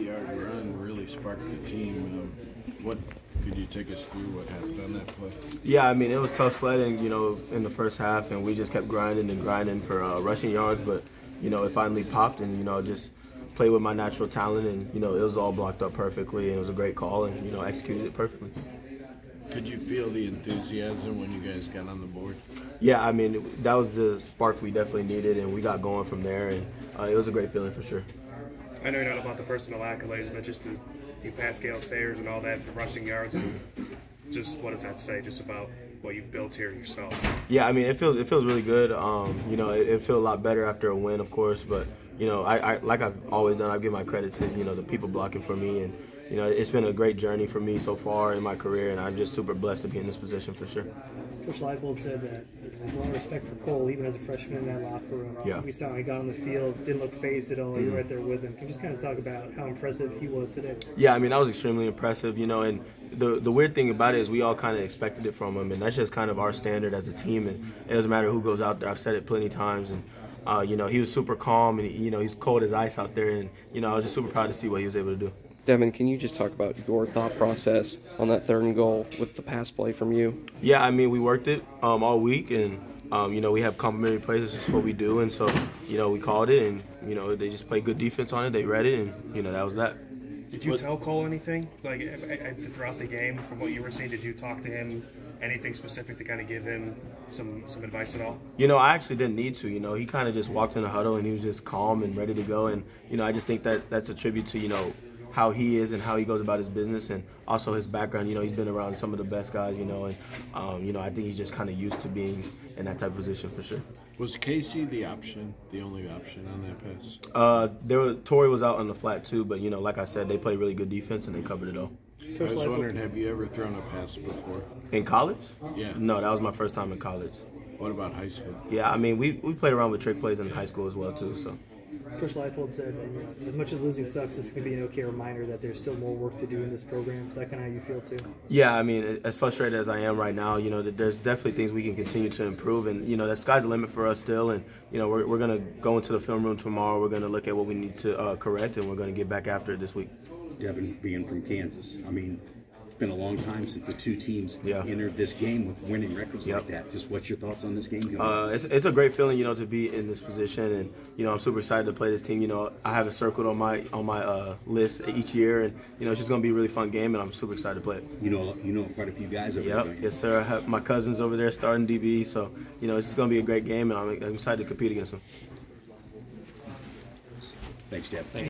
yard run really sparked the team. Um, what could you take us through what happened on that play? Yeah, I mean it was tough sledding, you know, in the first half, and we just kept grinding and grinding for uh, rushing yards. But you know, it finally popped, and you know, just played with my natural talent, and you know, it was all blocked up perfectly, and it was a great call, and you know, executed it perfectly. Could you feel the enthusiasm when you guys got on the board? Yeah, I mean that was the spark we definitely needed, and we got going from there, and uh, it was a great feeling for sure. I know you're not about the personal accolades, but just to you pass Gale Sayers and all that for rushing yards, and just what does that say just about what you've built here yourself? Yeah, I mean it feels it feels really good. Um, you know, it, it feels a lot better after a win, of course, but you know, I, I like I've always done, I give my credit to you know the people blocking for me and you know, it's been a great journey for me so far in my career, and I'm just super blessed to be in this position for sure. Coach Leipold said that there's a lot of respect for Cole, even as a freshman in that locker room. Yeah. We saw him, he got on the field, didn't look fazed at all. You mm-hmm. were right there with him. Can you just kind of talk about how impressive he was today? Yeah, I mean, that was extremely impressive, you know, and the the weird thing about it is we all kind of expected it from him, and that's just kind of our standard as a team, and it doesn't matter who goes out there. I've said it plenty of times, and uh, you know, he was super calm, and you know, he's cold as ice out there, and you know, I was just super proud to see what he was able to do. Devin, can you just talk about your thought process on that third and goal with the pass play from you? Yeah, I mean, we worked it um, all week, and um, you know, we have complementary plays. This is what we do, and so you know, we called it, and you know, they just played good defense on it. They read it, and you know, that was that. Did you tell Cole anything like throughout the game from what you were seeing? Did you talk to him anything specific to kind of give him some some advice at all? You know, I actually didn't need to. You know, he kind of just walked in the huddle and he was just calm and ready to go. And you know, I just think that that's a tribute to you know how he is and how he goes about his business and also his background. You know, he's been around some of the best guys, you know, and, um, you know, I think he's just kind of used to being in that type of position for sure. Was Casey the option, the only option on that pass? Uh, there was, Torrey was out on the flat too, but, you know, like I said, they played really good defense and they covered it all. I was wondering, have you ever thrown a pass before? In college? Yeah. No, that was my first time in college. What about high school? Yeah, I mean, we, we played around with trick plays in high school as well too, so. Coach Leipold said that you know, as much as losing sucks, this can be an okay reminder that there's still more work to do in this program. Is that kind of how you feel too? Yeah, I mean, as frustrated as I am right now, you know, there's definitely things we can continue to improve, and you know, the sky's the limit for us still. And you know, we're, we're gonna go into the film room tomorrow. We're gonna look at what we need to uh, correct, and we're gonna get back after it this week. Devin being from Kansas, I mean, been a long time since the two teams yeah. entered this game with winning records yep. like that. Just what's your thoughts on this game? Uh, it's, it's a great feeling, you know, to be in this position, and you know, I'm super excited to play this team. You know, I have it circled on my on my uh, list each year, and you know, it's just gonna be a really fun game, and I'm super excited to play it. You know, you know quite a few guys over yep. there. Yes, sir. I have my cousins over there starting DB, so you know, it's just gonna be a great game, and I'm, I'm excited to compete against them. Thanks, Deb. Thanks.